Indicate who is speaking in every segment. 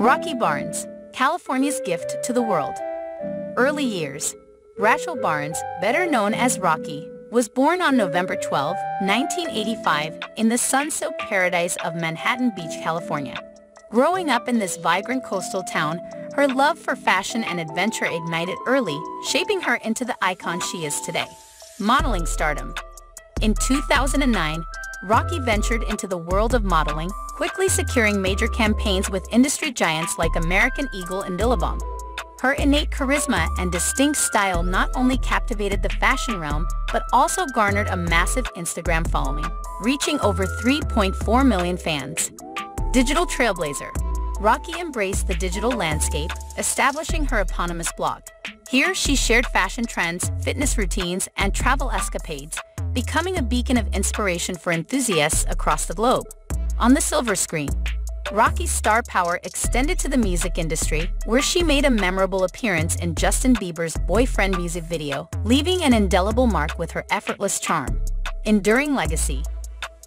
Speaker 1: Rocky Barnes, California's gift to the world. Early years. Rachel Barnes, better known as Rocky, was born on November 12, 1985, in the sun-soaked paradise of Manhattan Beach, California. Growing up in this vibrant coastal town, her love for fashion and adventure ignited early, shaping her into the icon she is today. Modeling stardom. In 2009, Rocky ventured into the world of modeling, quickly securing major campaigns with industry giants like American Eagle and Billabong. Her innate charisma and distinct style not only captivated the fashion realm, but also garnered a massive Instagram following, reaching over 3.4 million fans. Digital Trailblazer Rocky embraced the digital landscape, establishing her eponymous blog. Here, she shared fashion trends, fitness routines, and travel escapades, becoming a beacon of inspiration for enthusiasts across the globe. On the silver screen, Rocky's star power extended to the music industry, where she made a memorable appearance in Justin Bieber's Boyfriend music video, leaving an indelible mark with her effortless charm. Enduring legacy.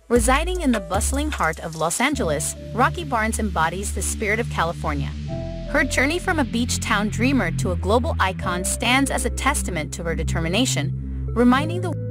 Speaker 1: Residing in the bustling heart of Los Angeles, Rocky Barnes embodies the spirit of California. Her journey from a beach town dreamer to a global icon stands as a testament to her determination, reminding the